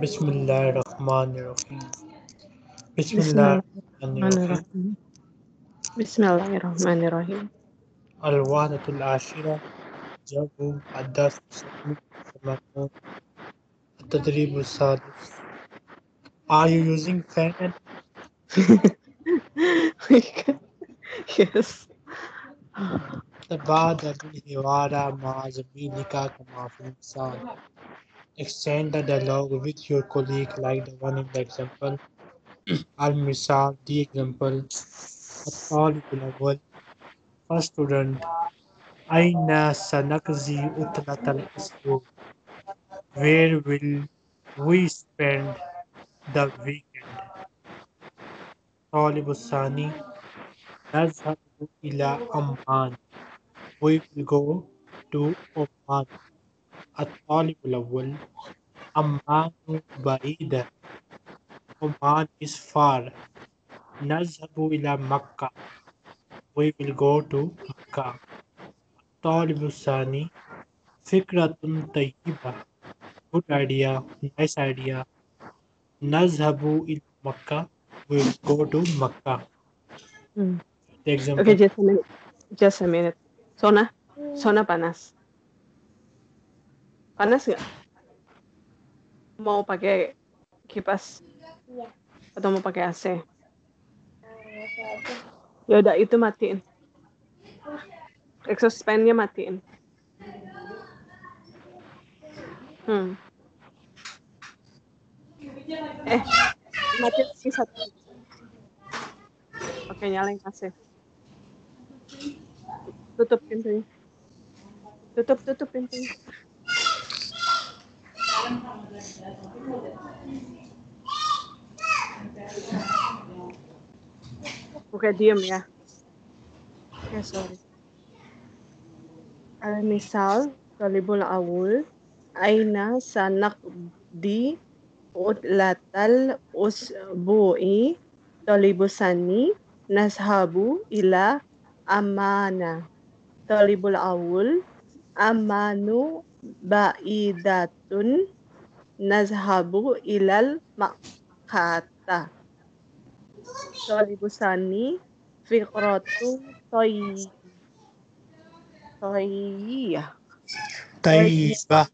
Bismillahirrahmanirrahim. Bismillahirrahmanirrahim. Bismillahirrahmanirrahim. الوحدة العاشرة جواب الدرس الثاني ثمانون التدريب السادس Are you using pen? yes. تبادل الحوار مع زميلك كما في المثال Extend the dialogue with your colleague like the one in the example. المثال the example. الطالب الأول First student أين سنقضي عطلة الأسبوع Where will we spend the weekend الطالب الثاني نذهب إلى عمان We will go to Oman الطالب الأول عمان بعيدة Oman is far نذهب إلى مكة We will go to مكة الطالب الثاني فكرة طيبة Good idea, nice idea نذهب إلى مكة We will go to مكة Hmm. The example Okay, just a minute. Just a minute. Sona, Sona panas. Panas nggak? Mau pakai kipas Iya. atau mau pakai AC? Ya udah itu matiin. Exhaust fan-nya matiin. Hmm. Eh, matiin lagi satu. Oke, nyalain AC. Tutup pintunya. Tutup, tutup pintunya. Oke, diem ya. Oke, sorry. Al-misal, talibul awul, aina sanaqdi utlatal usbu'i talibus sani nashabu ila amana talibul awul amanu ba'idatun nazhabu ilal makkata Solibusani Fikratu Toy Toyiyah Toyibah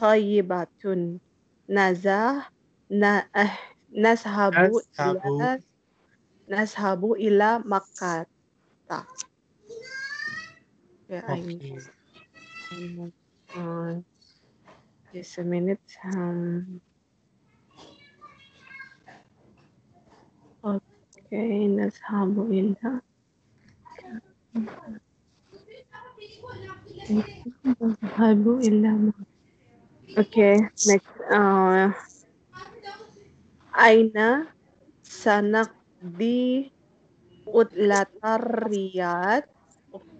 Toyibatun naza na eh, nashabu, nashabu ila nashabu ila Makkata. Okay. Um, just a minute. Um, okay nashabu ila Mak- okay next uh aina sanaqdi utlatar riyad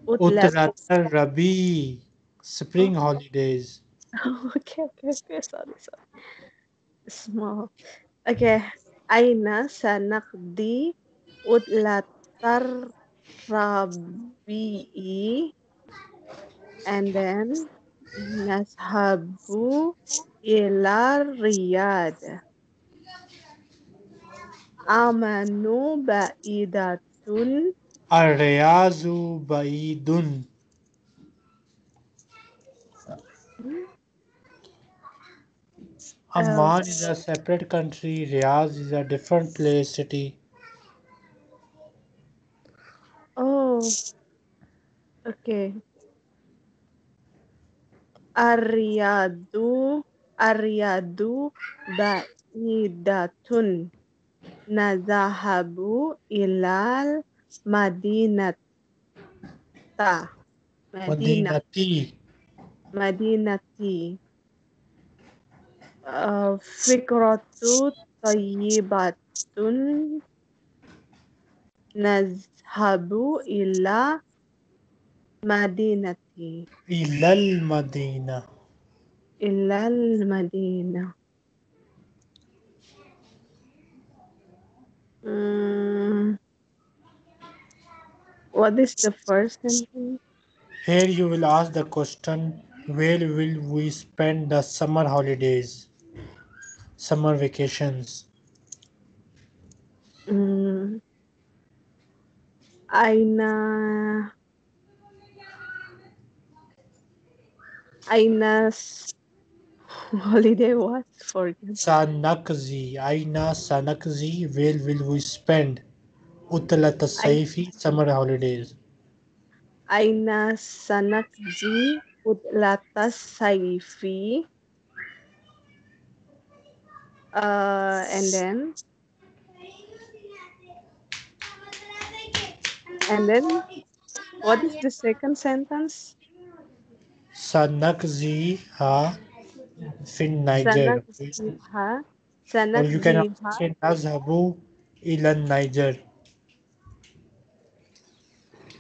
utlat Utlat Rabi Spring holidays. Okay okay okay sorry sorry. Small. Okay ay nasa nakdi utlatar rabi'i e, and then nashabu ila riyad amanu ba'idatun. Ar-Riyazu Baidun. Uh, Amman is a separate country. Riyadh is a different place, city. oh okay Aryadu Aryadu ba'idatun nazahabu ilal madinata madina Madinati. madinati uh, fikratu tayyibatun nazhabu ila madinati إلى المدينة. ilal madinah Mm, what is the first sentence? Here you will ask the question, where will we spend the summer holidays? summer vacations? Mm. Aina. Ainas. holiday was for Sanakzi aina Sanakzi where will we spend Utalata Saifi summer holidays aina Sanakzi Utlata Saifi uh, and then and then what is the second sentence? Sanakziha fin Niger. Sanakziha. Sanakziha. Or you can also say Nazhabu ilan Niger.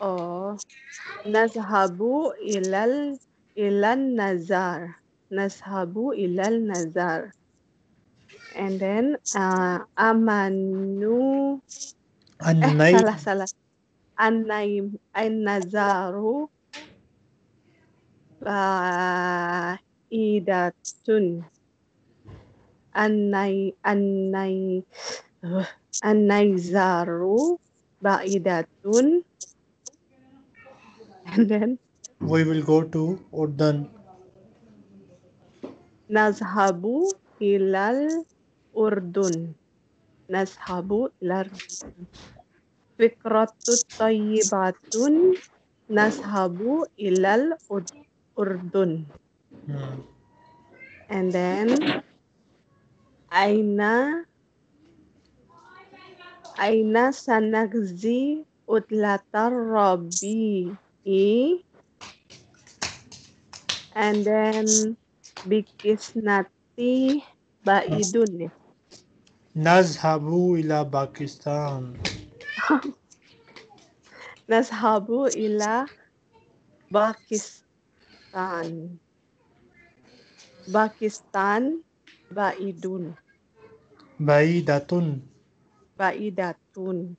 Oh, Nazhabu ilal ilan Nazar. Nazhabu ilal Nazar and then uh, amanu. Eh, salah salah. Anaim anazaru. Uh, idatun. Anai anai uh, anaizaru baidatun. And then we will go to Udan. Nazhabu ilal Urdun. Nazhabu ilal Urdun. Fikratu tayyibatun. Nazhabu ilal Ur- Urdun. Hmm. And then Aina Aina sanagzi utlatar Rabi'i. And then Bikisnati Baidun. ya. Nazhabu ila Pakistan. Nazhabu ila Pakistan. Pakistan baidun. Baidatun. Baidatun.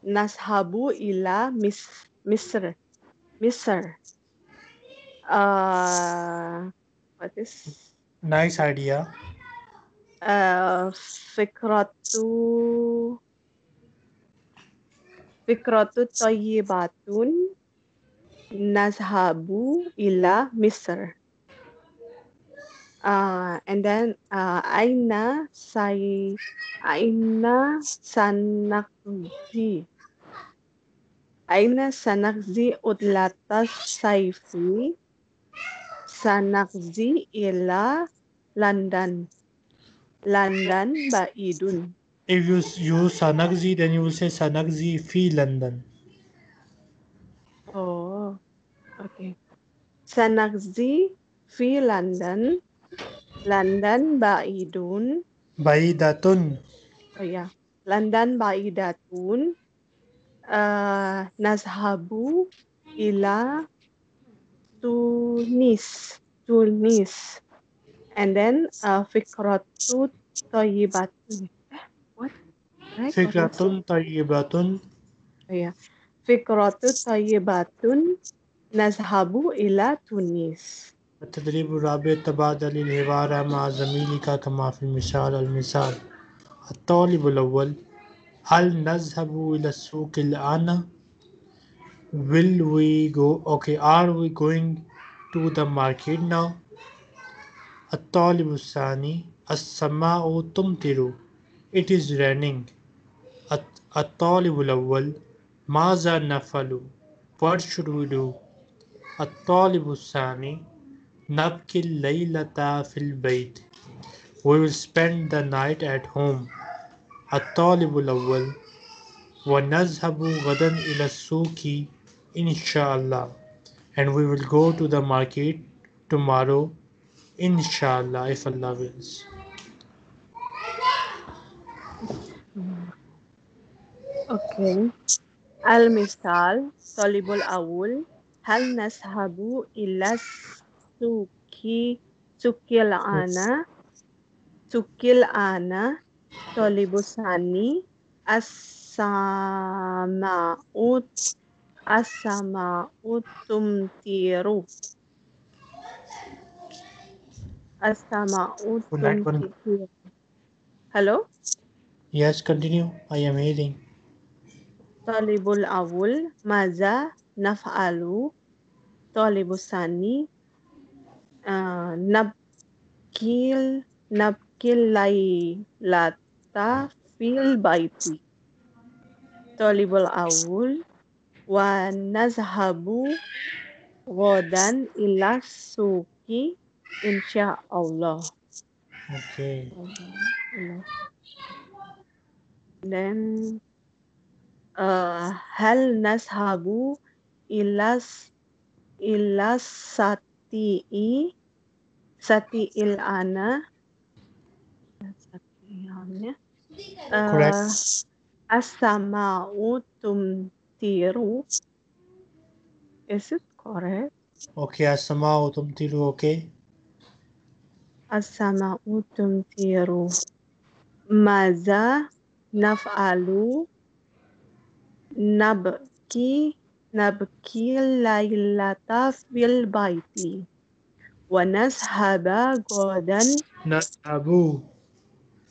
Nazhabu ila mis, Misr. Misr. Uh, what is? Nice idea. فكرة فكرة طيبة نذهب إلى مصر uh, and then uh, أين سي أين سنقضي أين سنقضي عطلة الصيف سنقضي إلى لندن London ba'idun. If you use sanagzi, then you will say sanagzi fi London. Oh, okay. Sanagzi fi London. London ba'idun. Ba'idatun. Oh ya. Yeah. London ba'idatun. Uh, nashabu ila Tunis. Tunis. And then uh, fikratu طيبة فكرة طيبة فكرة طيبة نذهب إلى تونس. التدريب الرابع تبادل الحوار مع زميلك كما في المثال المثال. الطالب الأول. هل نذهب إلى السوق الآن؟ Will we go? Okay are we going to the market now? الطالب الثاني. السماء تمطر It is raining الط- الطالب الأول ماذا نفعل? What should we do? الطالب الثاني نبكي الليلة في البيت We will spend the night at home الطالب الأول ونذهب غدا إلى السوق إن شاء الله and we will go to the market tomorrow inshallah if Allah wills Okay. Al-misal, talibul awul, hal nashabu ila suki sukil ana sukil ana talibus sani as-sama'ut as-sama'ut tumtiru As-sama'u Good night, Varun. tumtiru. Hello? Yes, continue. I am hearing. Talibul awul, maza naf'alu. Talibus sani, uh, nabkil, nabkil laylata fil baiti. Talibul awul, wa nazhabu ghadan ila suki insyaallah. Okay. Then uh, hal nashabu ilas ilas sati'i sati'il ana. Correct. uh, as-sama'u tumtiru. Is it correct? Okay, as-sama'u tumtiru, okay? as-sama'u tumtiru. Maza naf'alu nabki nabki laylata fil baiti wa nashaba godan Nashabu.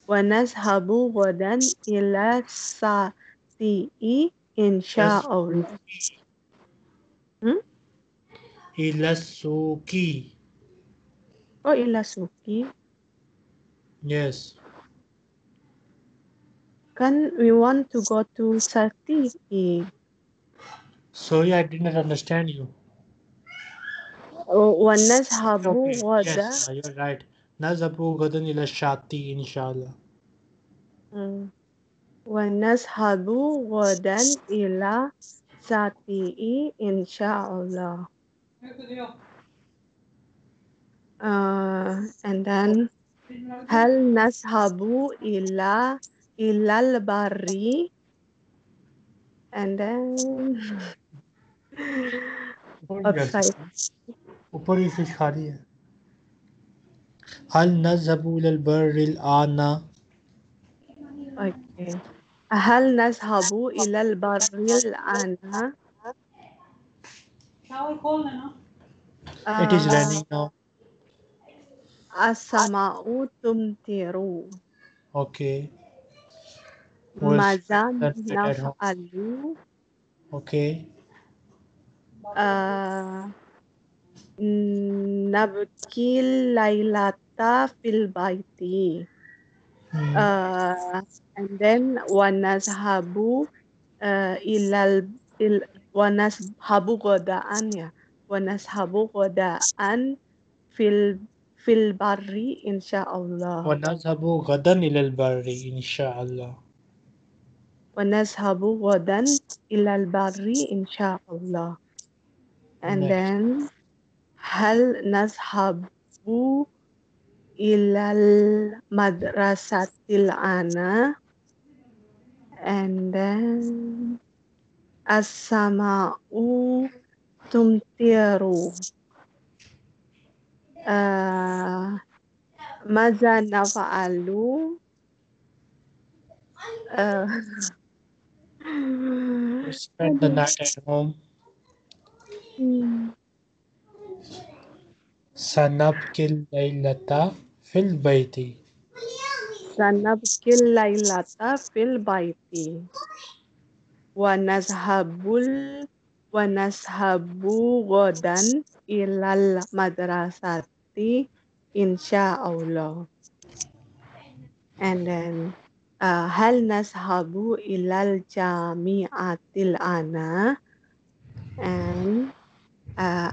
wa nashabu godan ila sati'i insyaallah Ila suki. oh ila suki Yes. kan we want to go to sati'i Sorry, I did not understand you. wa nashabu Okay. godan Yes, uh, you're right. Nazabu gadan ila shati, inshallah. Mm. ونذهب غدا إلى ساتي إن شاء الله. Uh, and then هل نذهب إلى إلى البر and then outside ऊपर ही फिश खा रही है हल नजहबु इलल बर्रिल आना okay هل نذهب إلى البر الآن it is Uh, raining now السماء تمطر okay Maza naf'alu. Oke. Nabkil lailata fil baiti. Hmm. Uh, ah, and then wanazhabu uh, ah, ilal il, wanazhabu godaan ya wanazhabu godaan fil fil barri insya Allah wanazhabu godan ilal barri insya Allah ونذهب غدا إلى البر إن شاء الله. And then هل نذهب إلى المدرسة الآن؟ And then السماء تمطر. آه ماذا نفعل؟ آه We spend the night at home سنبكي الليلة في البيت سنبكي الليلة في البيت ونذهب ال- ونذهب غدا إلى المدرسة إن شاء الله and then uh, hal nashabu ilal jami'atil ana and uh,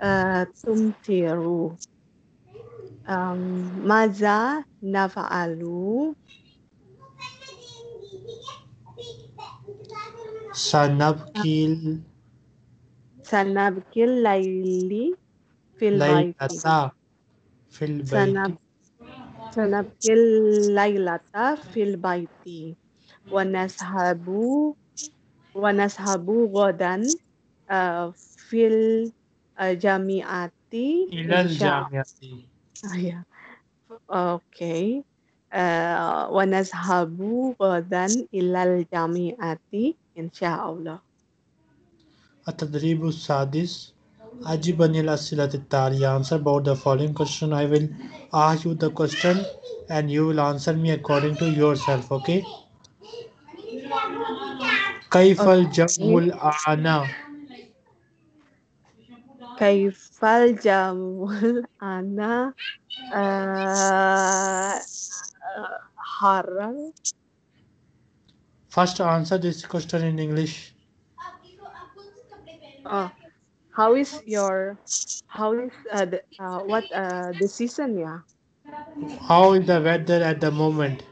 uh, tumtiru. Um, maza navaalu sanabkil. Sanabkil laili fil lailata fil baiti. البيت سنب... سنبكي الليلة في البيت ونذهب ونذهب غدا آه، في الجامعة إلى إن شاء الجامعة الله أوكي آه، ونذهب غدا إلى الجامعة إن شاء الله التدريب السادس Ajibani silatitari. Answer about the following question. I will ask you the question and you will answer me according to yourself. Okay. Kaifal Jamul Ana. Kaifal Jamul Ana. Uh, Haral. First answer this question in English. Uh how is your how is uh, the, uh, what uh, the season yeah How is the weather at the moment?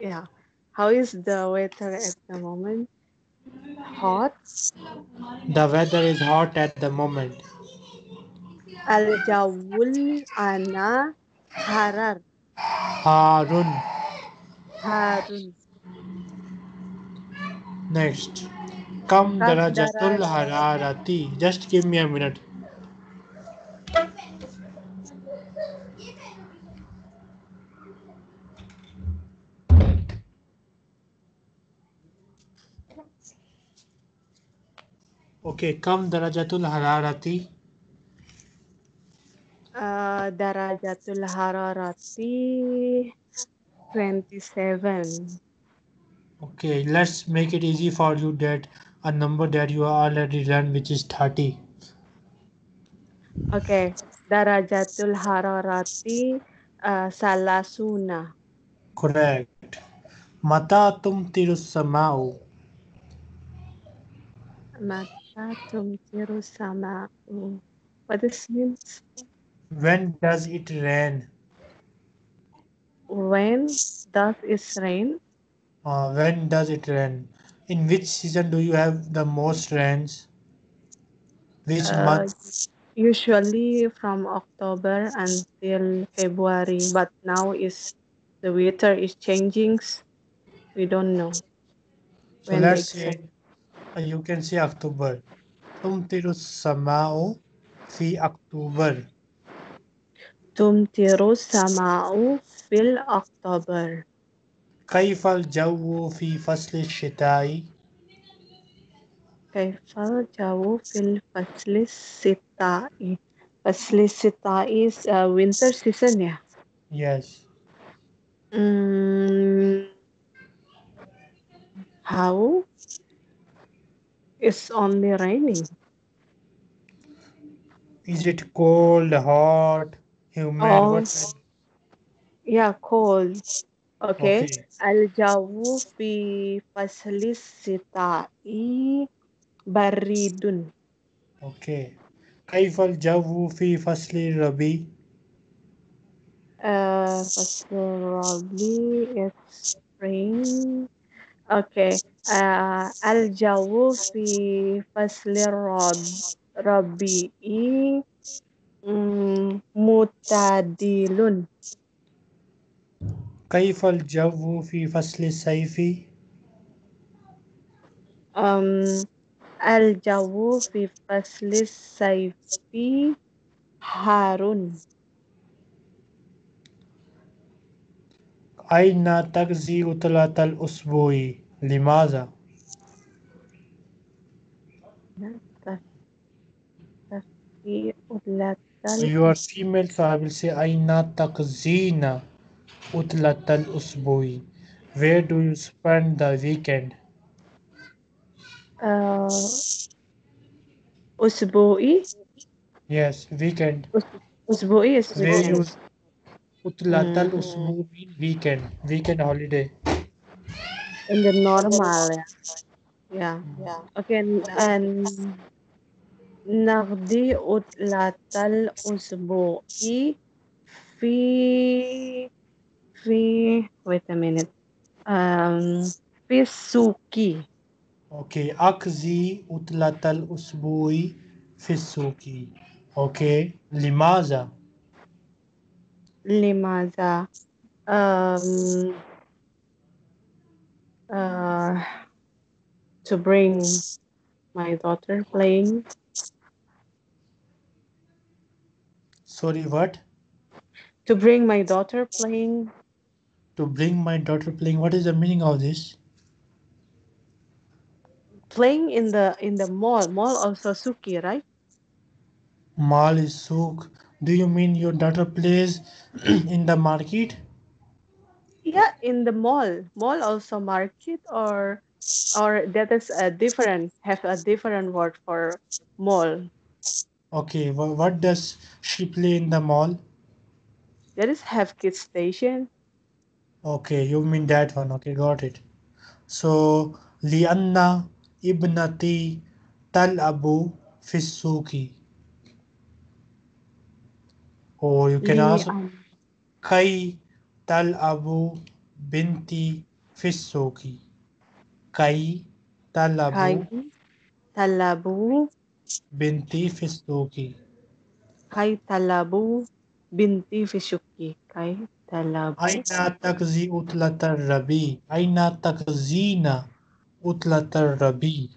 yeah how is the weather at the moment hot The weather is hot at the moment. الجو الآن حرر Harun. حار Next. Kam Kam darajatul darajat- hararati. Just give me a minute. Okay, kam darajatul hararati. uh, darajatul hararati 27 Okay, let's make it easy for you that a number that you already learned which is 30. okay darajatul hararati uh, salasuna Correct. Mata tumtiru samau. mata tumtiru sama'u what this means When does it rain? when does it rain Uh, when does it rain? In which season do you have the most rains? Which Uh, month? usually from October until February, but now is the weather is changing. We don't know. So when the let's say exact- uh, you can say October. Tumtiru samau fi October. تمطر السماء في الأكتوبر كيف الجو في فصل الشتاء؟ كيف الجو في الفصل الشتاء فصل الشتاء is uh, winter season ya Yes. mm, how it's only raining Is it cold, hot, humid? Oh. What kind? yeah cold okay Okay. الجو في فصل الشتاء بريد Okay. كيف الجو في فصل الربيع؟ Uh, فصل الربيع is spring. Okay. Uh, الجو في فصل الرب- الربيع mm, معتدل. كيف الجو في فصل الصيف؟ Um, الجو في فصل الصيف حار. أين تقضي عطلة الأسبوع؟ لماذا؟ في عطلة So you are female, so I will say أين تقضين عطلة الأسبوع? Where do you spend the weekend? uh, أسبوعي Yes, weekend. أسبوعي is Where you weekend. عطلة Mm. الأسبوع mean weekend, weekend holiday. in the normal ya. Yeah. Okay, and نقضي عطلة الأسبوع في في wait a minute um, في السوق Okay, أقضي عطلة الأسبوع في السوق. Okay, لماذا؟ لماذا um, uh, to bring my daughter playing Sorry, what? to bring my daughter playing to bring my daughter playing. What is the meaning of this? playing in the in the mall mall also suki right mall is souk. Do you mean your daughter plays in the market? Yeah, in the mall. Mall also market or or that is a different have a different word for mall. Okay, wha- what does she play in the mall? That is have kids station. Okay, you mean that one. Okay, got it. So, Lianna Ibnati Talabu Fisuki. Or you can ask Kai Talabu Binti Fisuki. Kai Talabu. Talabu Binti Fisuki. Kai Talabu Binti Fisuki. Kai Aina takzi utlat rabi Aina takzina utlat rabi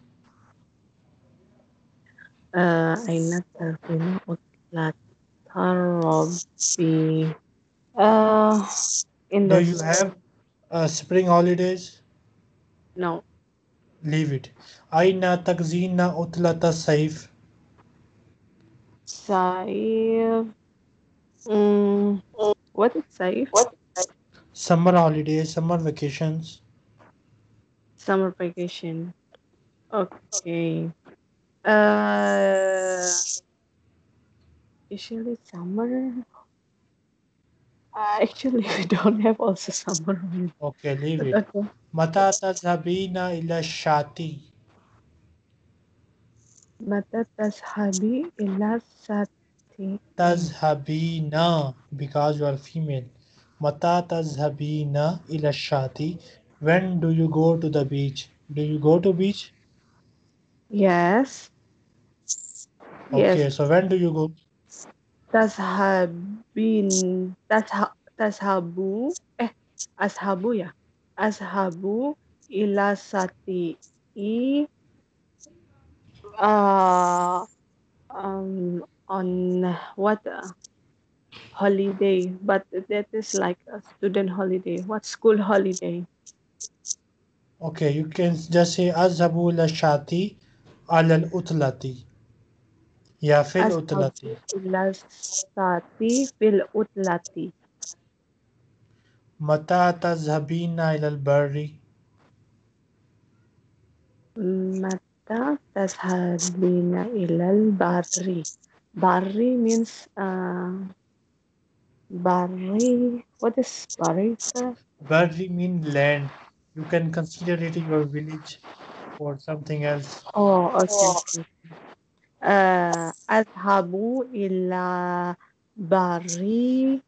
uh, Aina takzina utlat rabi uh, In the... Do you have uh, spring holidays? No. Leave it. Aina takzina utlat saif Saif... Mm what is saif? Summer holidays, summer vacations. Summer vacation. Okay. Uh, usually summer. Uh, actually, we don't have also summer. Okay, leave it. okay. Mata tazhabina ila shati. Mata tashabi ila sati. Tazhabina because you are female. Mata tazhabina ila shati. When do you go to the beach? Do you go to beach? Yes. Okay, Yes. so when do you go? Tashabin. Tasha, tashabu. Eh, ashabu ya. Ashabu ila sati. I. Uh, um, on what uh, holiday, but that is like a student holiday. What school holiday? Okay, you can just say Azabu la shati al utlati. Yeah, fil utlati. La shati fil utlati. Mata tazhabina ila al bari. Mata tazhabina ila al bari. barri. Barri means uh, barri. What is barri? sir? Barri mean land. You can consider it your village or something else. Oh, okay. okay. Uh, أذهب إلى barri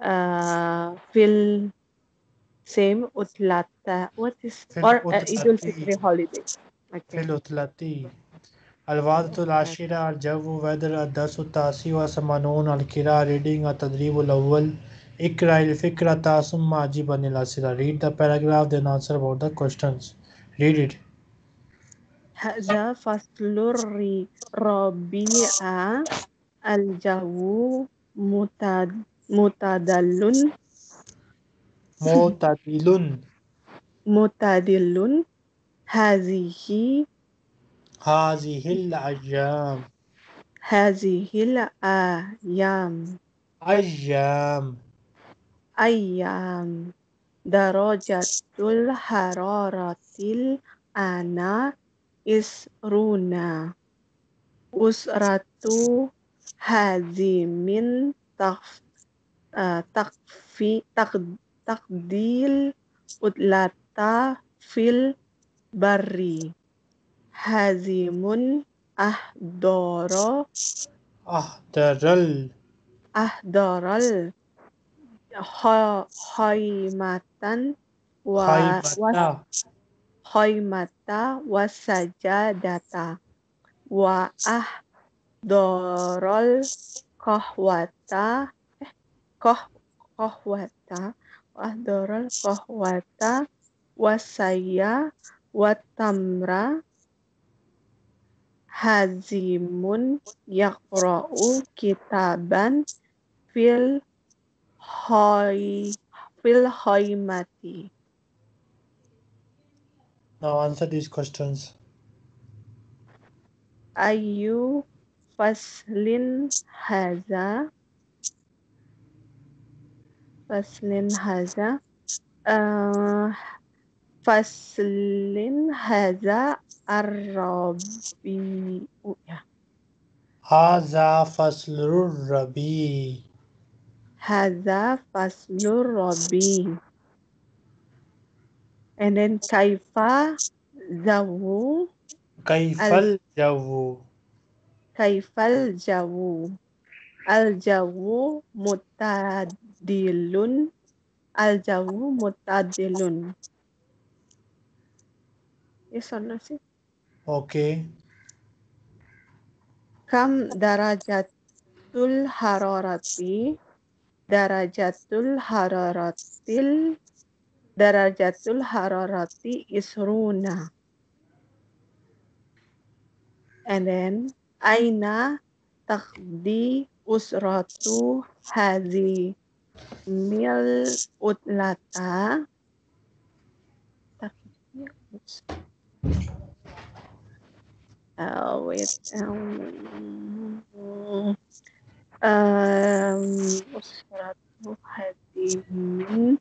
uh, fil same utlata. What is Fil or uh, Idul utlati. Fitri holiday? Okay. في العطلة الوعدة العاشرة الجو weather الدرس التاسع وثمانون القراءة reading التدريب الأول اقرأ الفكرة ثم أجب عن الأسئلة read the paragraph then answer about the questions read it هذا فصل الربيع الجو متد- متدل معتدل متدل هذه هذه الأيام. هذه الأيام. أيام. أيام. درجة الحرارة الآن عشرون. أسرة هذه من تخ- آه، تخفي تق- تقديل أطلتا في hazimun ahdoro. Ahdaral ahdaral haimatan wa haimata wa sajadata. Wa ahdorol kahwata eh, koh kahwata wa kohwata. Wa watamra hazimun yakra'u kitaban fil hoi fil hoi mati. Now answer these questions. Ayu faslin haza faslin haza uh, فصل هذا الربيع. هذا فصل الربيع. هذا فصل الربيع. and then كيف الجو كيف الجو كيف الجو الجو متعدل. الجو متعدل. Yes sih. Oke. Okay. Kam darajatul hararati darajatul hararatil darajatul hararati isruna. And then aina takdi usratu hadhi mil utlata takdi usratu Oh, wait. Um, um, usratu hazimin.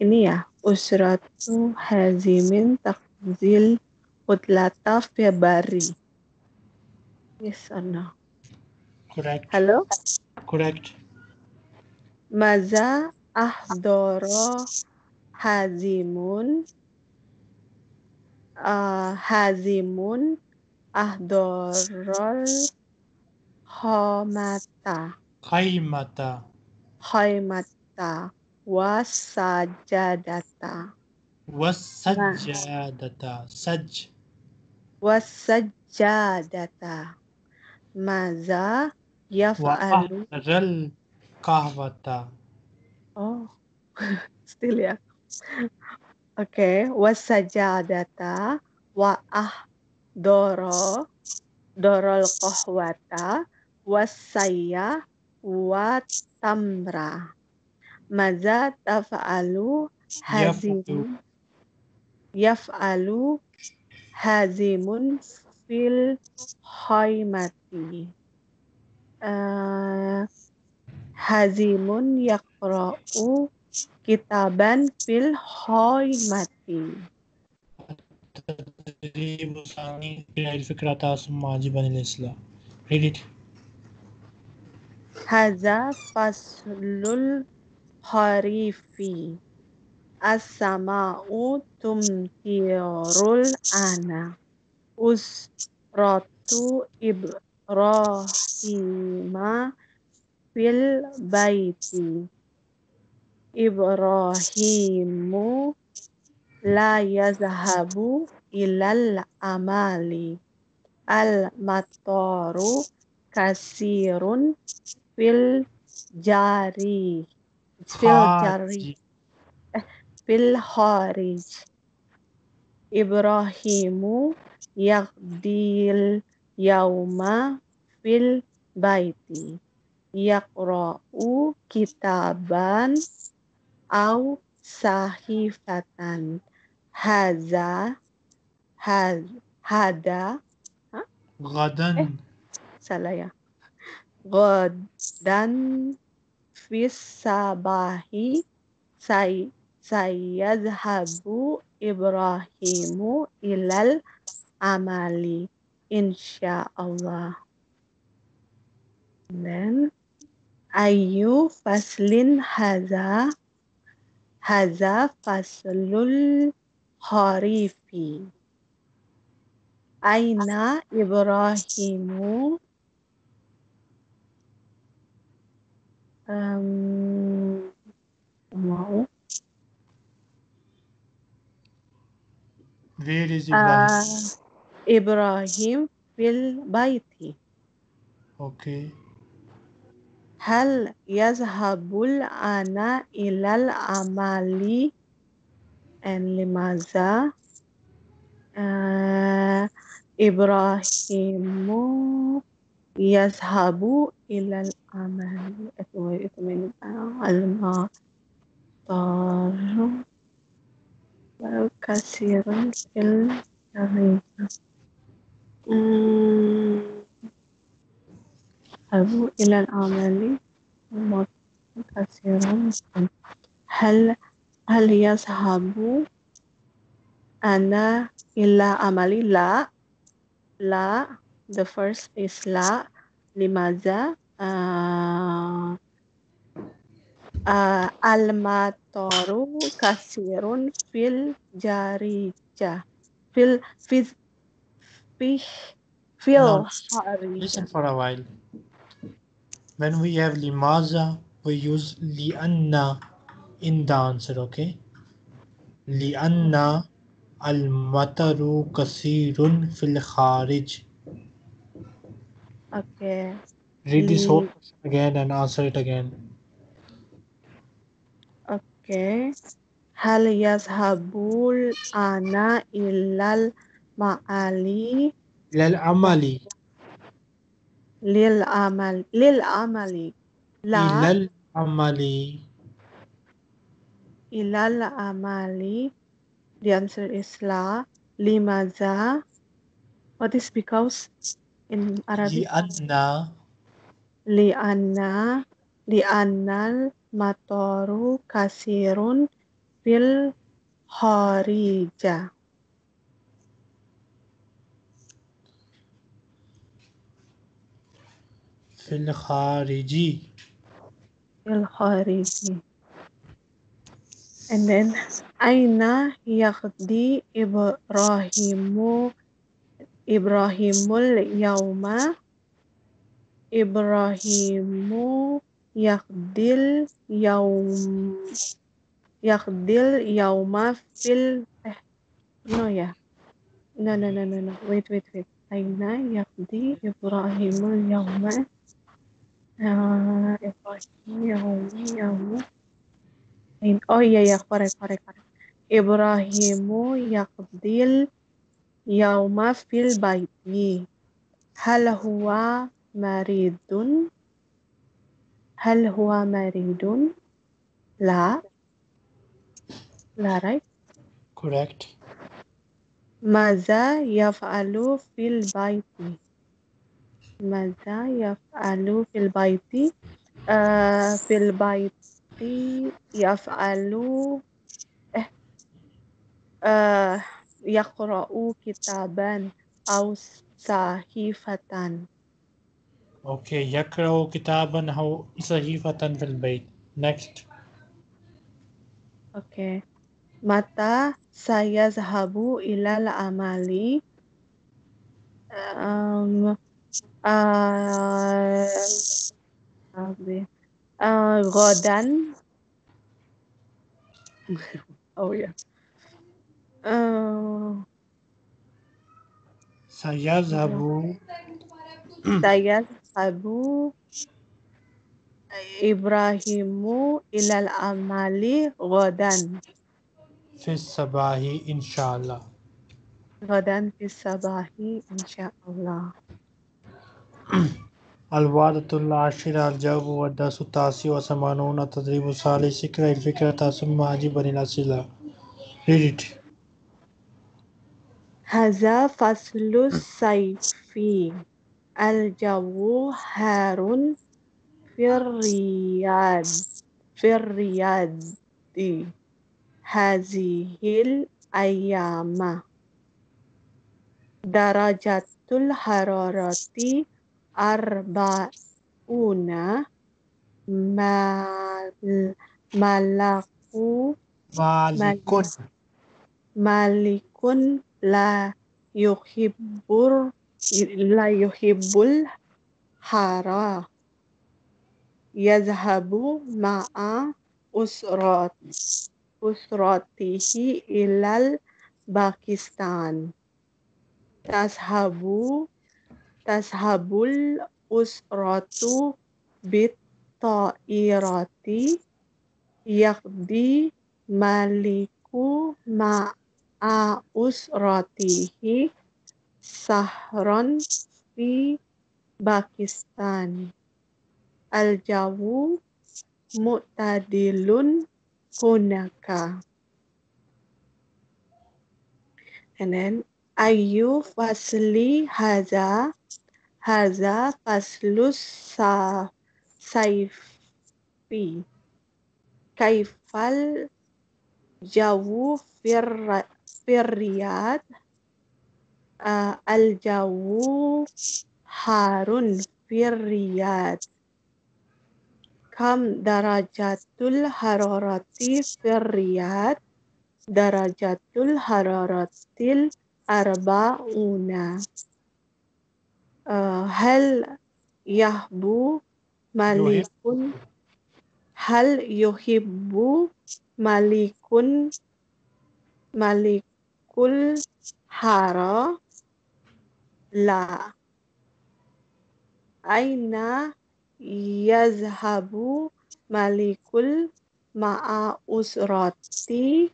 Ini ya, usratu hazimin takzil utlata Februari. Yes or no? correct Halo? correct Maza ahdoro hazimun uh, hazimun ahdorol homata khaimata. Khaimata wasajadata wasajadata nah, saj. wasajadata maza yaf'alu. Rel kahwata oh still ya. Oke, wasajadata wa ahdoro dorol kohwata wasaya wa tamra. Maza tafa'alu hazimun yaf'alu hazimun fil hoimati. Eh, hazimun yaqra'u kitaban fil hoimati. تدريب ثاني الفكرة ثم واجبا الإصلاح read it Haza faslul harifi. As-sama'u tumtirul ana. Usratu Ibrahima fil baiti. Ibrahimu la yazhabu ilal amali. Al-mataru kasirun fil jari. Fil jari. Fil kharij. Ibrahimu yaqdil yauma fil baiti. Yaqra'u kitaban au sahifatan. Haza haz, hada. Gadan eh, salah ya. Gadan fis sabahi. Say sayazhabu Ibrahimu ilal amali. Insya Allah. Dan ayu faslin haza. هذا فصل الخريف أين إبراهيم؟ أم... آه، إبراهيم في البيت. Okay. هل يذهب الآن إلى العمل لماذا؟ آه إبراهيم يذهب إلى العمل المطار كثيرا في الجريدة يذهب إلى العمل كثيرا هل هل يذهب أنا إلى عملي لا لا the first is لا لماذا uh, uh, المطر كثير في الجريجة في ال في في في No, الخارج Listen for a while. When we have limaza, we use lianna in the answer, okay? Lianna al-mataru kasirun fil kharij. okay Read this whole Li- question again and answer it again. okay هل يذهب أنا إلى المعالي lil amal lil amali la ilal amali. Ilal amali the answer is la. Limaza what is because in Arabic? Lianna lianna liannal matoru kasirun fil harija. في الخارج and then أين يقضي إبراهيم؟ إبراهيم اليوم. إبراهيم يقضي اليوم. يقضي اليوم في ال no ya no no no no no. Wait wait wait. أين يقضي إبراهيم اليوم؟ آه إبراهيم correct correct correct إبراهيم يقضي اليوم في البيت. هل هو مريض؟ هل هو مريض؟ لا. لا right. Correct. ماذا يفعل في البيت؟ ماذا يفعل في البيت آه في البيت يفعل eh, آه يقرأ كتابا أو صحيفة Okay. يقرأ كتابا أو صحيفة في البيت. Next. Oke. Mata saya zahabu ilal amali. Um, آه غدا أو يا. سيذهب سيذهب إبراهيم إلى العمل غدا في الصباح إن شاء الله. غدا في الصباح إن شاء الله. الوعدة العاشرة الجواب والدرس التاسع وثمانون التدريب الثالث اقرأ الفكرة ثم أجب عن الأسئلة. Read it. هذا فصل الصيف الجو حار في الرياض في الرياض هذه الأيام درجة الحرارة arbauna mal malaku malikun malikun la yuhibbur la yuhibbul hara yazhabu ma'a usrat usratihi ilal Pakistan. Tashabu tashabul usratu bit ta'irati yakdi maliku ma'a usratihi sahron fi Pakistan. Al-Jawu mu'tadilun kunaka. And then, ayu fasli haza Haza faslus sa saifi. Kaifal jawu fir firriyad uh, al jawu harun firriyad kam darajatul hararati firriyad darajatul hararatil arba'una uh, hal yahbu malikun hal yuhibbu malikun malikul hara la. Aina yazhabu malikul ma'a usrati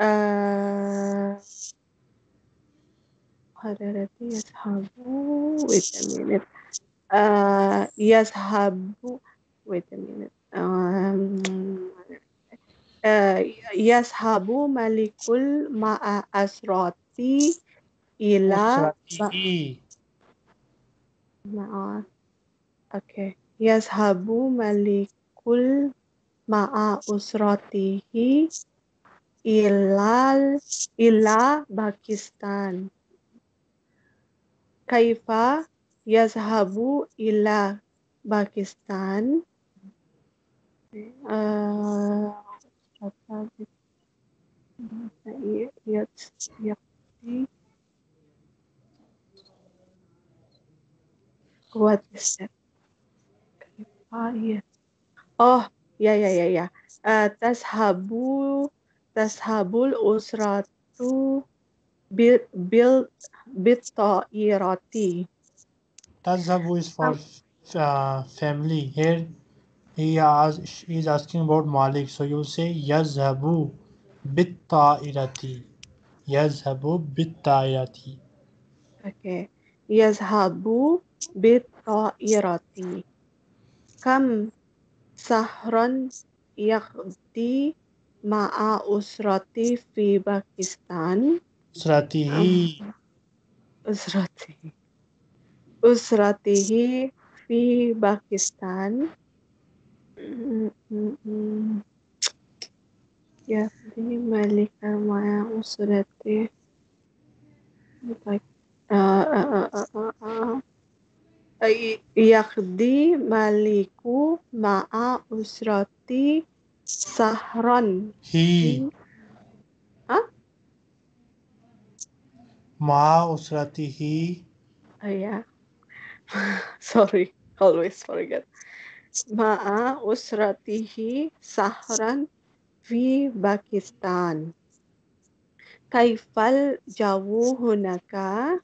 uh, hadarati yazhabu wait a minute uh, yazhabu wait a minute um, uh, yazhabu malikul ma'a asrati ila أسرته ma'a okay yazhabu malikul ma'a usratihi ilal ila Pakistan kaifa yazhabu ila Pakistan? What is kaifa ya oh ya ya ya ya. Uh, tashabu tashabul usratu bil bil bitairati تذهب is for uh, family. Here he is he is asking about Malik. So you say yazhabu bittairati. Yazhabu bittairati. Okay. Yazhabu bitairati. Kam sahran yaqdi ma'a usrati fi Pakistan. Usratihi. Usrati. Usratihi fi Pakistan. Mm, mm, mm. Yaqdi malika ma'a usrati. Uh, uh, uh, uh, uh, uh. Ay- Yaqdi maliku ma'a usrati sahran. He. Ma usratihi. Oh ya. Sorry, always forget. Ma'a usratihi sahran fi Pakistan. Kaifal jawu hunaka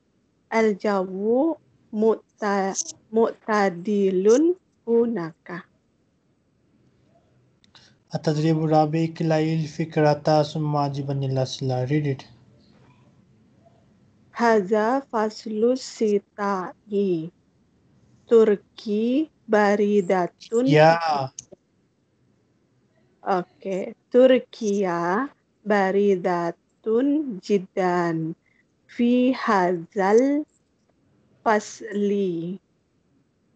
al jawu mu'ta, mu'tadilun hunaka. Atadribu rabi kilail fikrata summa jibanillah. Read it. Haza faslus sitai. Turki baridatun. يا Oke, Turkiya baridatun jidan fi hazal fasli.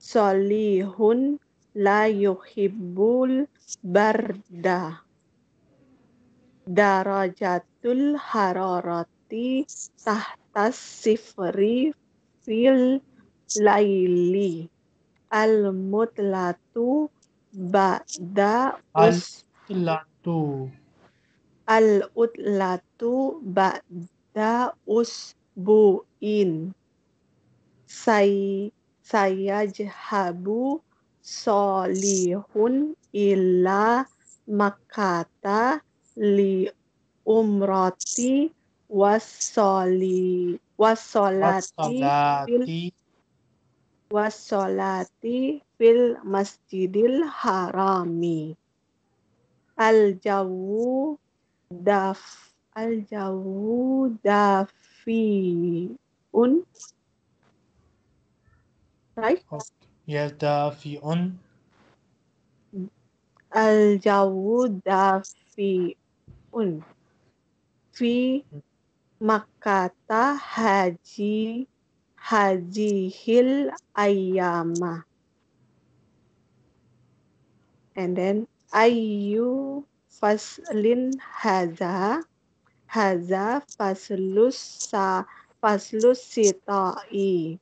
Solihun la yuhibbul barda. Darajatul hararati tahtas sifri fil laili. Al mutlatu ba'da us Latu al utlatu ba'da usbu'in say sayajhabu wasoli wasolati wasolati. fil masjidil harami. Al jawu daf al jawu ya dafiun. Right ya dafi un al jawu dafiun fi Makkata haji hazihil ayyama. And then ayu faslin haza haza faslus sa faslus sitai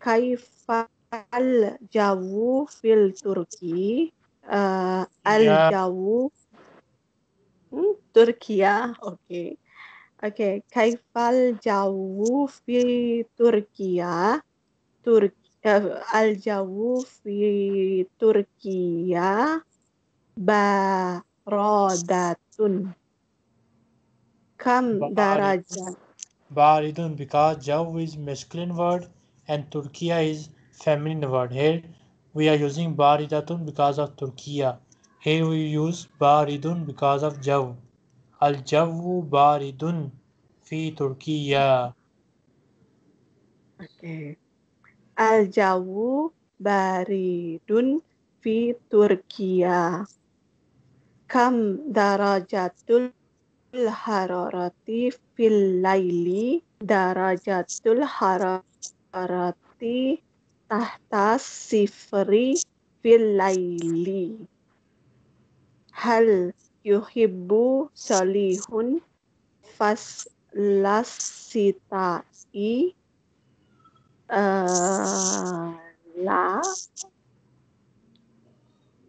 kaifal jawu fil turki uh, al jawu hmm, Turkiya oke okay. Oke, okay. Kaifal Jawu fi Turkiya. Turki al Jawu fi Turkiya ba radatun. Kam daraja. Baridun because Jawu is masculine word and Turkiya is feminine word. Here we are using baridatun because of Turkiya. Here we use baridun because of Jawu. Al jawu baridun fi Turkiya. Okay. Al-jawu baridun fi Turkiya. Kam darajatul hararati fil laili darajatul hararati tahta sifri fil laili. Hal yuhibbu salihun faslasita'i uh, la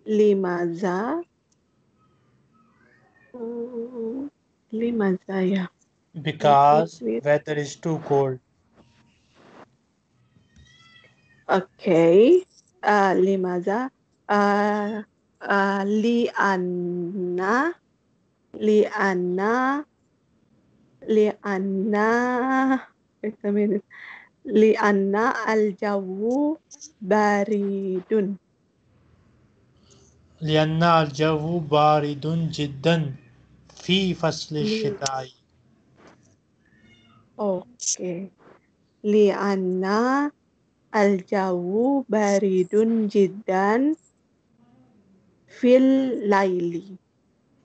limaza. Mm, limaza ya. Because weather is too cold. Okay uh, limaza. Uh, Eh, uh, li'anna li'anna li'anna wait a minute. Li'anna al-jawu baridun li'anna al-jawu baridun jiddan fi fasli syitai oke. Liana li'anna al-jawu baridun jiddan في الليل.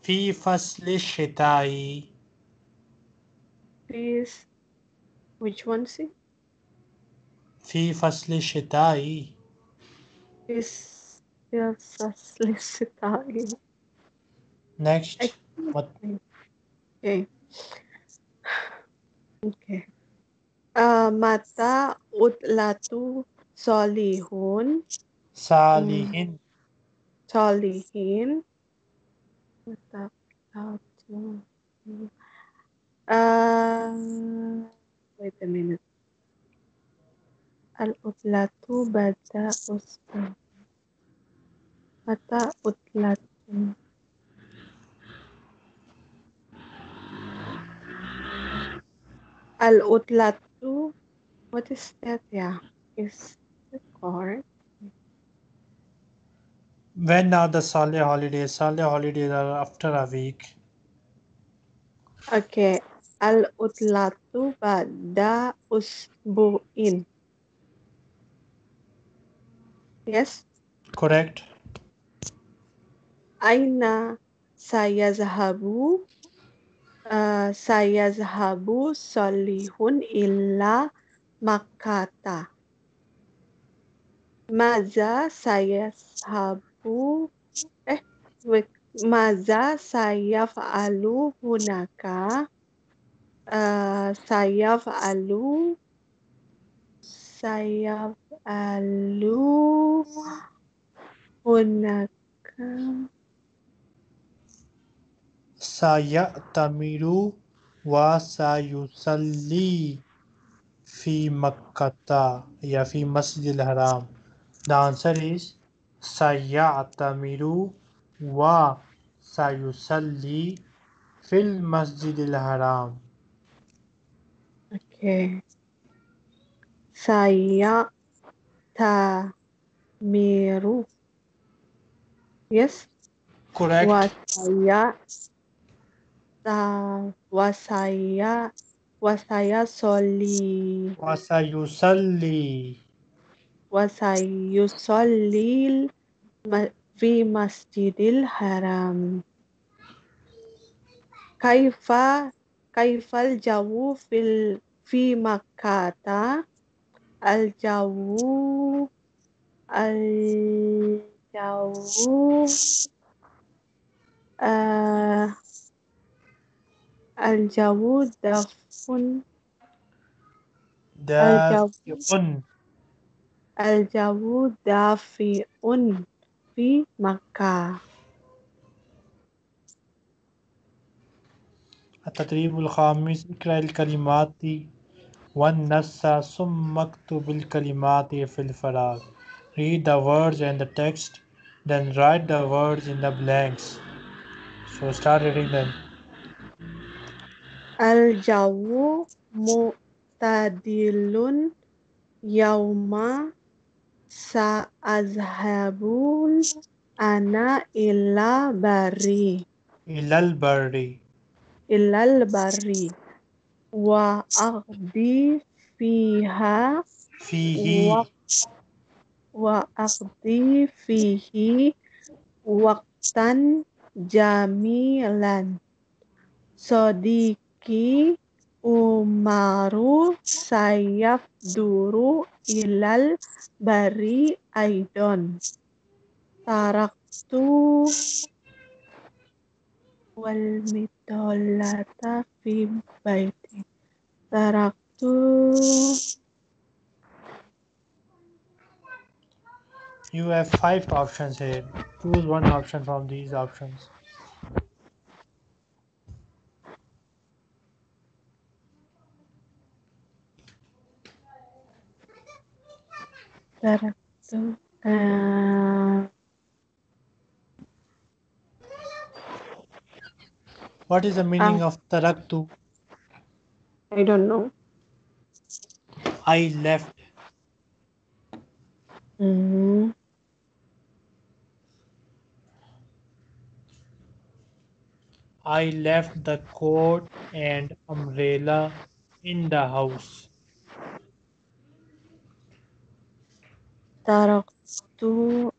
في فصل الشتاء. Please, which one see? في فصل الشتاء في فصل الشتاء next okay okay uh, mata utlatu solihun salihin solihin Mata utlatu uh, wait a minute Al-utlatu bada usbu. Mata utlatu. Al-utlatu. What is that? Yeah. Is it correct? When are the Saleh holidays? Saleh holidays are after a week. Okay. Al-utlatu bada usbu'in. Yes. Correct. Aina saya zahabu uh, saya zahabu solihun illa makata. Maza saya sahabu eh maza saya fa'alu hunaka. Uh, saya fa'alu saya Lalu hunaka. Saya tamiru wa sayusalli fi makkata. Ya fi masjidil haram. The answer is saya tamiru wa sayusalli fil masjidil haram okay saya Tamiru. Yes? Correct. Wasaya ta wasaya wasaya soli wasayusalli wasayusallil fi masjidil haram kaifa kaifal jawu fil fi makkata الجو الجو آه الجو دفن الجو دافئ الجو دافئ في مكة التدريب الخامس اقرأ الكلمات والنص ثم اكتب الكلمات في الفراغ Read the words and the text then write the words in the blanks So start reading them الجو معتدل يوم Sa'azhabul ana illa bari. Ilal bari. Ilal bari. Wa aqdi fiha. Fihi. Wa, wa aqdi fihi waktan jamilan. Sodiki Umaru sayaf duru ilal bari aidon. Taraktu wal mitolata fi baiti. Taraktu You have five options here. Choose one option from these options. Correcto. Uh, ah, what is the meaning uh, of taraktu? I don't know. I left. Mm-hmm. I left the coat and umbrella in the house. taraktu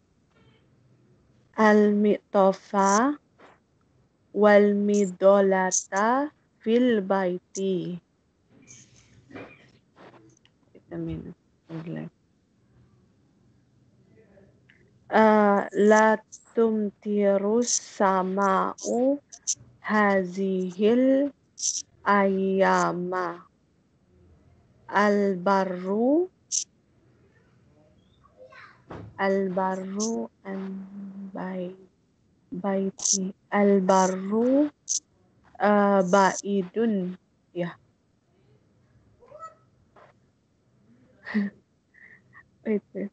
al-mitofa wal midolata fil baiti. Vitamin. Ah, la sama'u hazihil ayyama. Al-barru الأيام البر البر البي- بيتي البر آه بعيد يا wait, wait.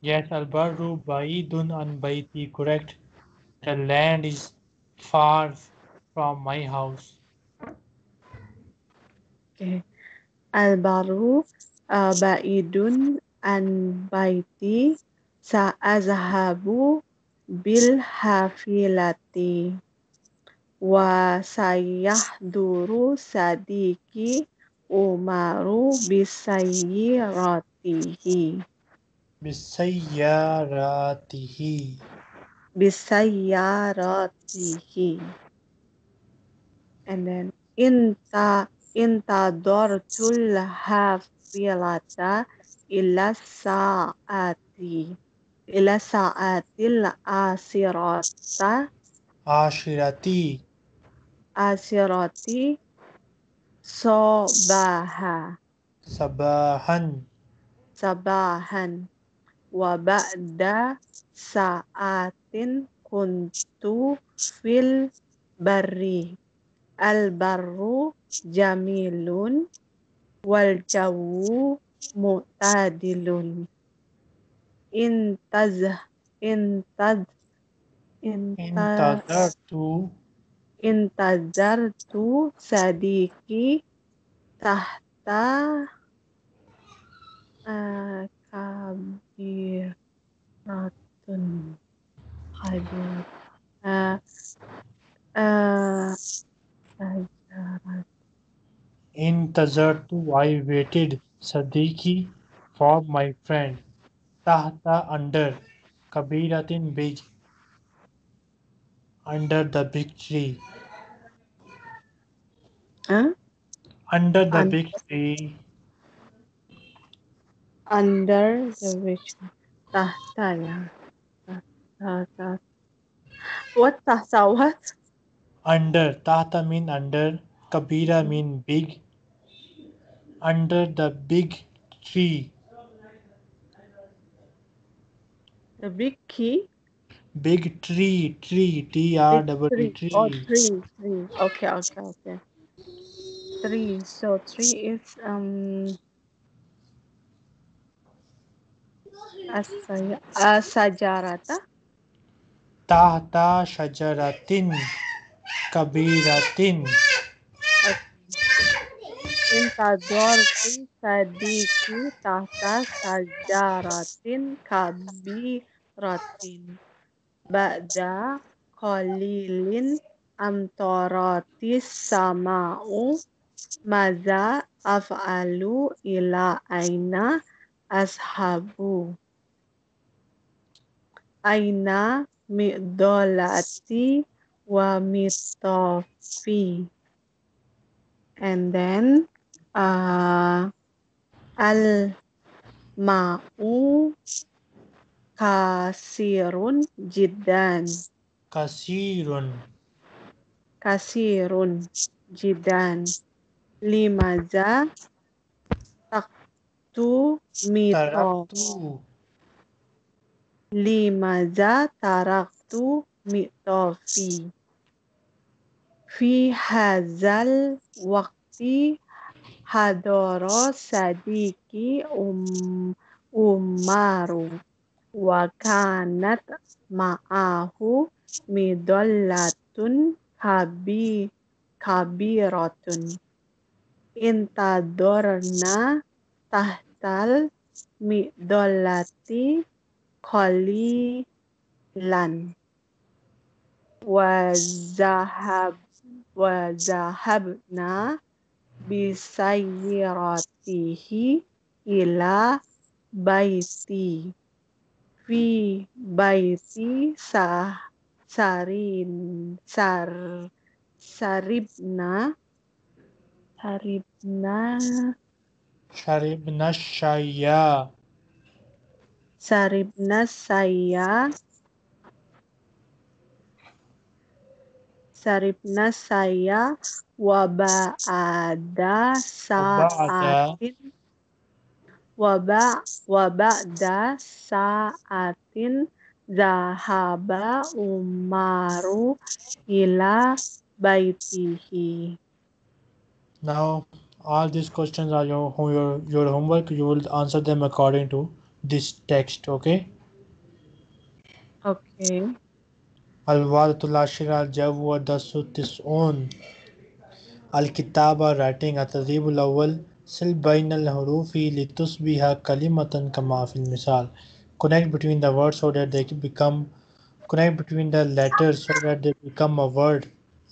Yes, Albaru Baidun an Baiti, correct. The land is far from my house. Okay. البر an baiti sa'azhabu bil hafilati wa sayahduru sadiki umaru bisayyiratihi. Bisayyaratihi. Bisayyaratihi. And then inta inta dortul hafilata ila saati ila saatil asirata asirati asirati sobaha sabahan sabahan wa ba'da saatin kuntu fil barri al barru jamilun wal jawu معتدل انتظ انتظ انت- انتظرت انتظرت صديقي تحت آه، كبيرة كبيرة آه، آه، شجرة انتظرت I waited Sadiki for my friend Tahta under Kabiratin big under the big tree آه؟ under the Un- big tree under the which tahta ya tahta what tahta what Under. Tahta mean under. Kabira mean big. Under the big tree. the big key Big tree. Tree. T R double E tree oh tree. tree tree okay okay okay three so three is um asaya asajarata Tahta shajaratin. Kabiratin. Intadortu sadiki tahta sajaratin kabiratin ba'da qalilin amtaratis sama'u maza af'alu ila aina ashabu aina mi'dolati wa mitofi and then uh, al ma'u kasirun jiddan. Kasirun. kasirun jiddan. Limaza taktu mito limaza taraktu mitofi fi hazal waqti hadoro sadiki um umaru wa kanat ma'ahu midollatun kabi kabiratun intadorna tahtal midollati qalilan wa zahab wa zahabna bisayyiratihi ila baiti fi baiti sa sarin sar saribna saribna Sharibna shaya. saribna saya saribna saya waba'ada sa'atin waba waba'da sa'atin zahaba umaru ila baitihi Now, all these questions are your, your, your homework. You will answer them according to this text, okay? okay الوالدة العاشرة الجواب والدرس التسعون الكتابة writing التدريب الأول سل بين الحروف لتصبح كلمة كما في المثال connect between the words so that they become connect between the letters so that they become a word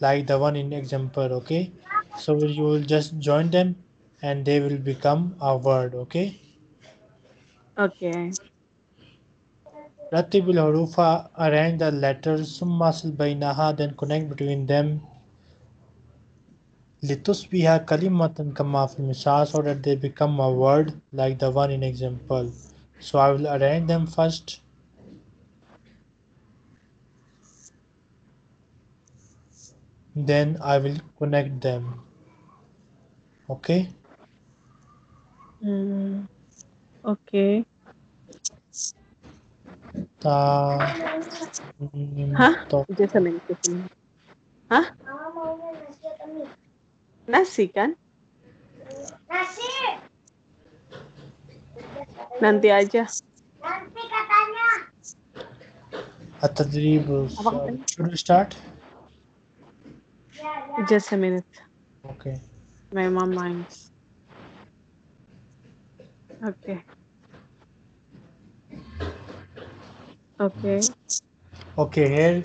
like the one in example okay so you will just join them and they will become a word okay okay رتب الحروف arrange the letters ثم صل بينها then connect between them لتصبح كلمة كما في المثال so that they become a word like the one in example so I will arrange them first then I will connect them okay Hmm. okay ta mim, Hah? to. just a minute just a minute hah nasi kan? Nasi. Nanti aja. Nanti katanya. At-tadrib should we start? Ya, ya. Just a minute. Okay. My mom minds. Okay. Okay. Okay, here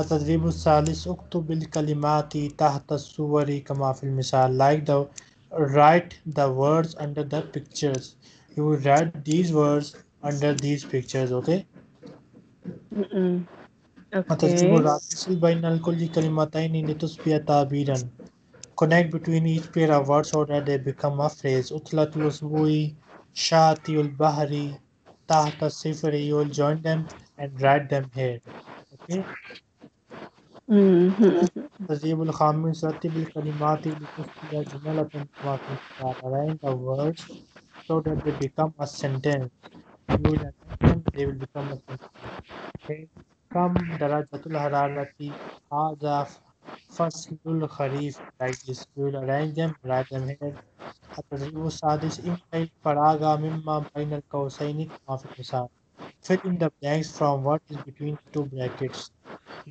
अतदरीब सालिस उक्तुब कलिमाती तहत सुवरी कमाफिल मिसाल like the write the words under the pictures you will write these words under these pictures okay okay connect between each pair of words so that they become a phrase utlatu usbui shati ul bahri tahta sifri you will join them and write them here okay Mhm. تدريب الخامس رتب الكلمات لتصبح جملة كما في الكتاب. Arrange the words so that they become a sentence. You will arrange them, they will become a sentence. Okay. كم درجة الحرارة هذا فصل الخريف like this. You will arrange them, write them here. التدريب السادس املأ الفراغ مما بين القوسين كما في المثال. Fill in the blanks from what is between the two brackets.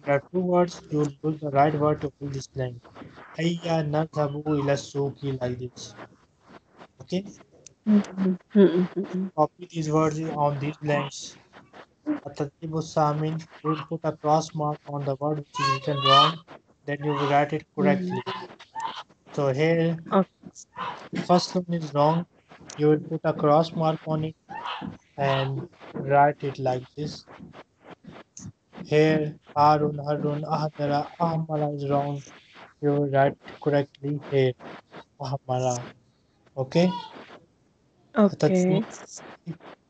There are two words, you will use the right word to fill this blank. Hayya nadhabu show suki like this. Okay? Mm-hmm. Copy these words on these blanks. Atatibu Samin, you will put a cross mark on the word which is written wrong, then you will write it correctly. Mm-hmm. So here, first one is wrong, you will put a cross mark on it and write it like this Here, Harun, Harun, Ahdara, Ahmara is wrong. You will write correctly here. Ahmara. Okay? Okay.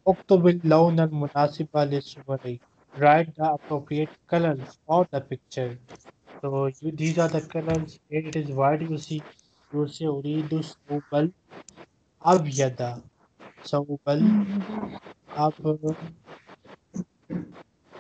اكتب اللون المناسب للصورة. Write the appropriate colors for the picture. So you, these are the colors. Here it is white. You see, you say أريد ثوب الأبيض. ثوب Mhm.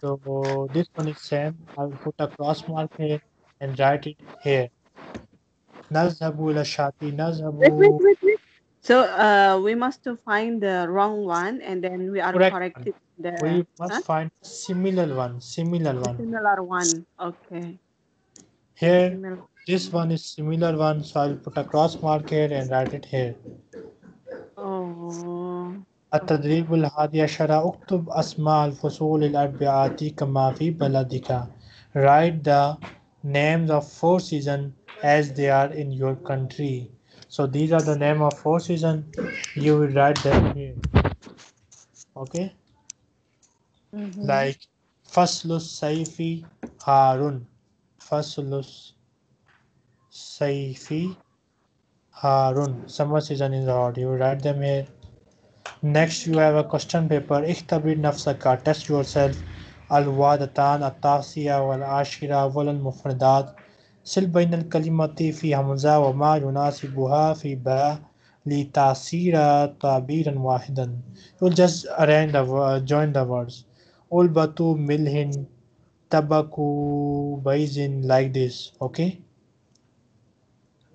So this one is same. I will put a cross mark here and write it here. Nazhabu La shati, nazhabu. Wait, wait, wait, wait. So uh, we must find the wrong one and then we are Correct. corrected. The, we must huh? find similar one, similar one. Similar one, okay. Here, similar. this one is similar one, so I'll put a cross mark here and write it here. Oh. التدريب الحادي عشر اكتب أسماء الفصول الأربعة كما في بلدك. Write the names of four seasons as they are in your country. So these are the name of four seasons. You will write them here. Okay. Mhm. Like فصل الصيف هارون. فصل الصيف هارون. Summer season is hot. You will write them here. Next, you have a question paper. اختبر نفسك. Test yourself. الوادتان التاسية والعاشرة والمفردات. سل بين الكلمات في همزة وما يناسبها في باء لتصير تعبيرا واحدا. You'll just arrange the wo- join the words. ألبة ملح تبك بيز like this. Okay.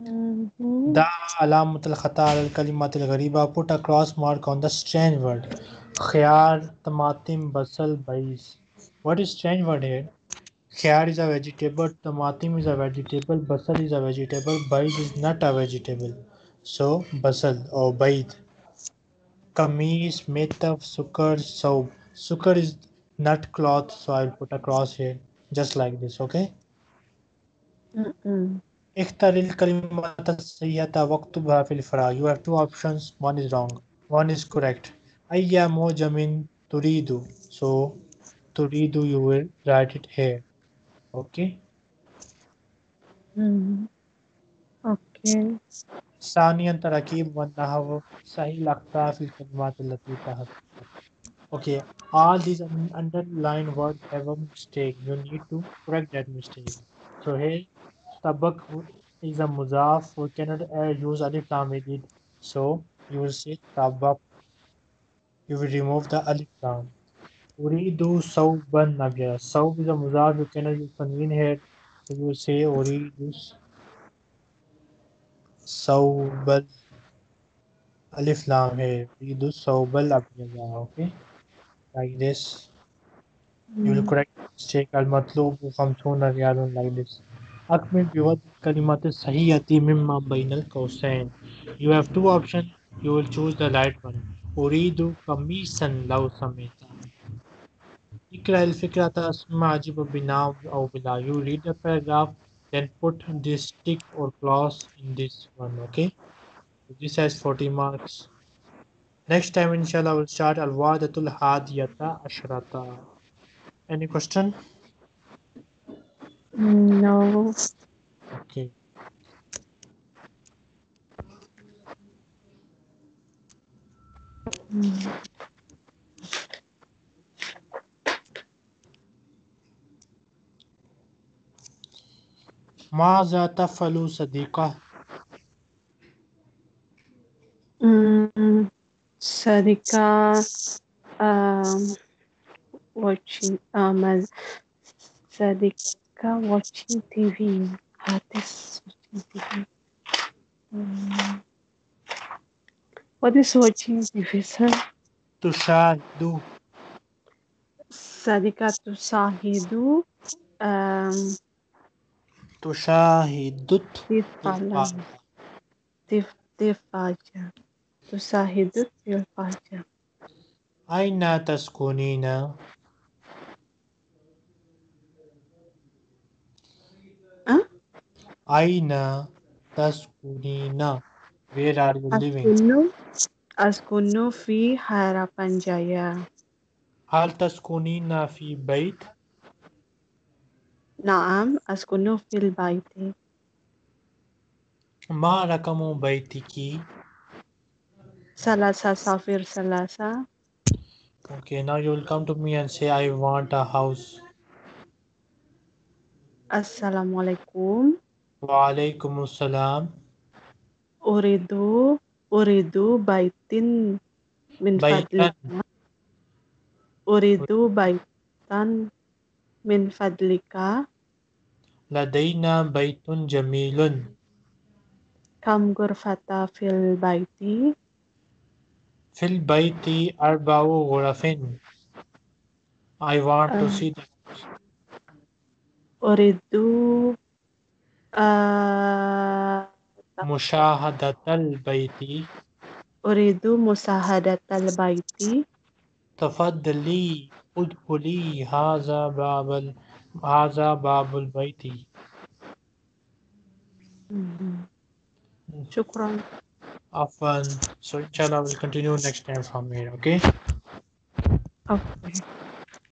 Mhm. دع علامة الخطأ على الكلمات الغريبة put a cross mark on the strange word خيار طماطم بصل بيس what is strange word here خيار is a vegetable طماطم is a vegetable basal is a vegetable بيض is not a vegetable so basal or بيض قميص ميتف سكر soap سكر is not cloth so I'll put a cross here just like this okay Mm-mm. اختر الكلمة الصحيحة واكتبها في الفراغ. You have two options. One is wrong. One is correct. أي معجم تريد. So تريد you will write it here. Okay. Mhm. Okay. ثانيا تركيب والنحو صحيح الأخطاء في الكلمات التي تحت. Okay. All these un- underlined words have a mistake. You need to correct that mistake. So here Tabak is a muzaf. We cannot uh, use alif lam with it. So you will say tabak. You will remove the alif lam. Uridu sawban nabiyya. Sawb is a muzaf. You cannot use tanween here. So you will say uridu sawbal. Alif lam here. Uridu sawbal abiyya. Okay. Like this. Mm. You will correct mistake. Al matlub khamsuna riyalun like this. أكمل بوضع الكلمات الصحيحة مما بين القوسين. You have two options. You will choose the right one. أريد قميصا لو سميت اقرأ الفكرة اسمع أجيب بنعم أو بلا you read the paragraph then put this tick or clause in this one okay so this has 40 marks next time inshallah we'll start al-wadatul hadiyata ashrata any question No. okay Mm. ماذا تفعل صديقة Mm, Sadika, um, watching, um, uh, Sadika watching TV. What is watching TV? Mm, what is watching TV, sir? تشاهد Sadika tusahidu, um, تشاهد tifala, tif, tifaja. Tusahidu tifaja. أين تسكنين أين تسكنين Where are you living Askunu, askunu fi harapan jaya. هل تسكنين في بيت نعم أسكن في البيت ما رقم بيتك ثلاثة صفر ثلاثة Okay now you will come to me and say I want a house السلام عليكم وعليكم السلام أريد أريد بيت من بيتا فضلك أريد بيتا من فضلك لدينا بيت جميل كم غرفة في البيت في البيت أربع غرف I want to آه، see the house أريد آه، مشاهدة البيت أريد مشاهدة البيت تفضلي ادخلي هذا باب ال... هذا باب البيت مم. شكرا عفوا so inshallah we'll continue next time from here okay أوكي.